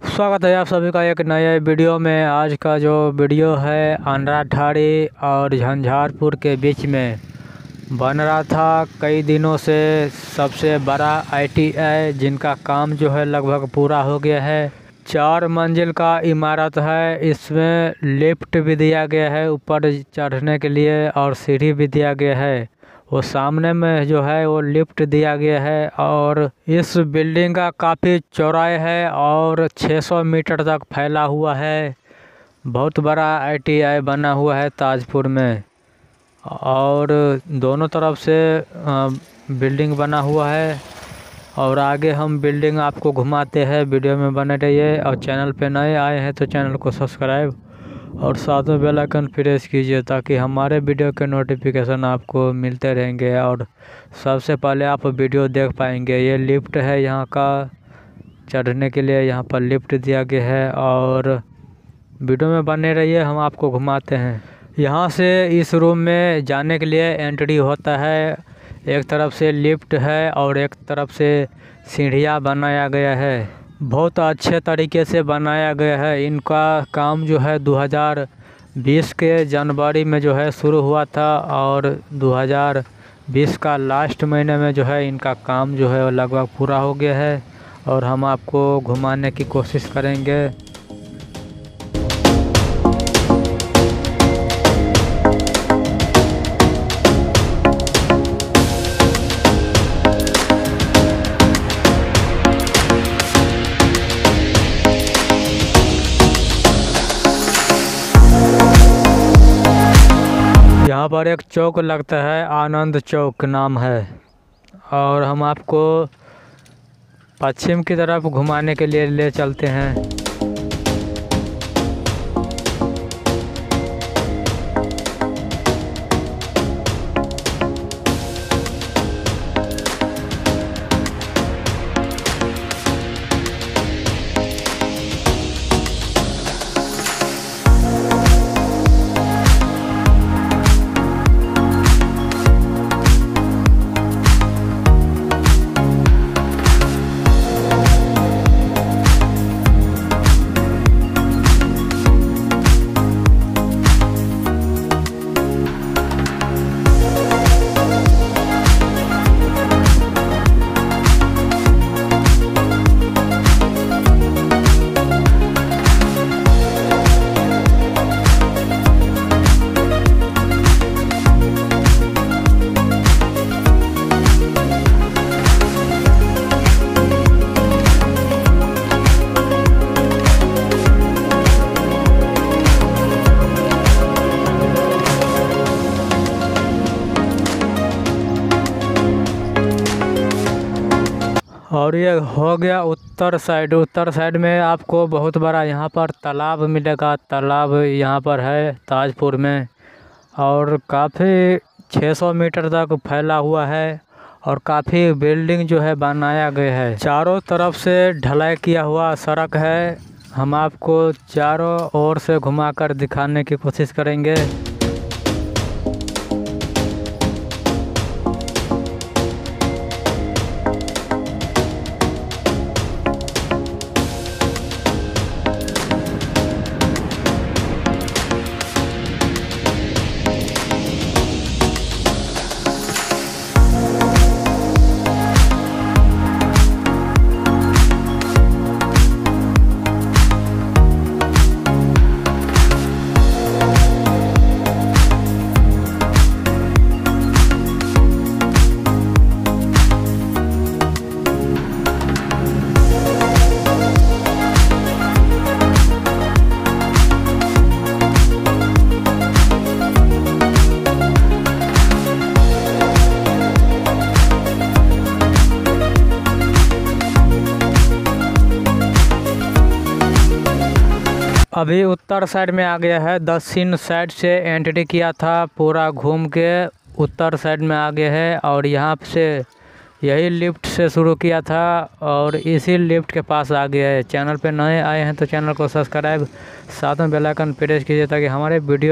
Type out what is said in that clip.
स्वागत है आप सभी का एक नए वीडियो में। आज का जो वीडियो है आंध्रा ठाड़ी और झंझारपुर के बीच में। बन रहा था कई दिनों से सबसे बड़ा आईटीआई जिनका काम जो है लगभग पूरा हो गया है। चार मंजिल का इमारत है, इसमें लिफ्ट भी दिया गया है ऊपर चढ़ने के लिए और सीढ़ी भी दिया गया है। वो सामने में जो है वो लिफ्ट दिया गया है और इस बिल्डिंग का काफ़ी चौड़ाई है और 600 मीटर तक फैला हुआ है। बहुत बड़ा आईटीआई बना हुआ है ताजपुर में। और दोनों तरफ़ से बिल्डिंग बना हुआ है और आगे हम बिल्डिंग आपको घुमाते हैं। वीडियो में बने रहिए और चैनल पे नए आए हैं तो चैनल को सब्सक्राइब और साथ में बेल आइकन प्रेस कीजिए ताकि हमारे वीडियो के नोटिफिकेशन आपको मिलते रहेंगे और सबसे पहले आप वीडियो देख पाएँगे। ये लिफ्ट है यहाँ का। चढ़ने के लिए यहाँ पर लिफ्ट दिया गया है और वीडियो में बने रहिए, हम आपको घुमाते हैं। यहाँ से इस रूम में जाने के लिए एंट्री होता है। एक तरफ़ से लिफ्ट है और एक तरफ़ से सीढ़ियाँ बनाया गया है। बहुत अच्छे तरीके से बनाया गया है। इनका काम जो है 2020 के जनवरी में जो है शुरू हुआ था और 2020 का लास्ट महीने में जो है इनका काम जो है लगभग पूरा हो गया है और हम आपको घुमाने की कोशिश करेंगे। यहाँ पर एक चौक लगता है, आनंद चौक नाम है। और हम आपको पश्चिम की तरफ़ घुमाने के लिए ले चलते हैं। और ये हो गया उत्तर साइड। उत्तर साइड में आपको बहुत बड़ा यहाँ पर तालाब मिलेगा। तालाब यहाँ पर है ताजपुर में और काफ़ी 600 मीटर तक फैला हुआ है और काफ़ी बिल्डिंग जो है बनाया गया है। चारों तरफ़ से ढलाई किया हुआ सड़क है। हम आपको चारों ओर से घुमाकर दिखाने की कोशिश करेंगे। अभी उत्तर साइड में आ गया है। दक्षिण साइड से एंट्री किया था, पूरा घूम के उत्तर साइड में आ गया है और यहाँ से यही लिफ्ट से शुरू किया था और इसी लिफ्ट के पास आ गया है। चैनल पे नए आए हैं तो चैनल को सब्सक्राइब साथ में बेल आइकन प्रेस कीजिए ताकि हमारे वीडियो